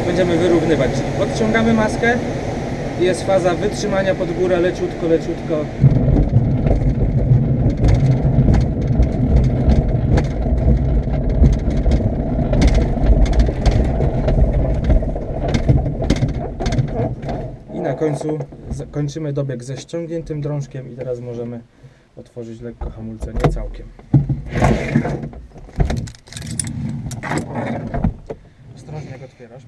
Teraz będziemy wyrównywać, czyli podciągamy maskę. Jest faza wytrzymania pod górę, leciutko, leciutko. I na końcu kończymy dobieg ze ściągniętym drążkiem i teraz możemy otworzyć lekko hamulce, nie całkiem. tierras